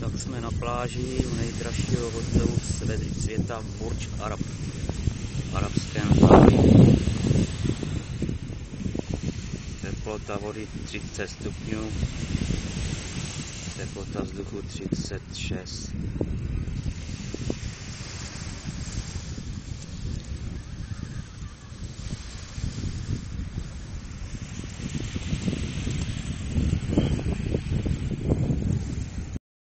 Tak jsme na pláži u nejdražšího hotelu světa Burj Arab Arabské arabském zálivu. Teplota vody 30 stupňů, teplota vzduchu 36.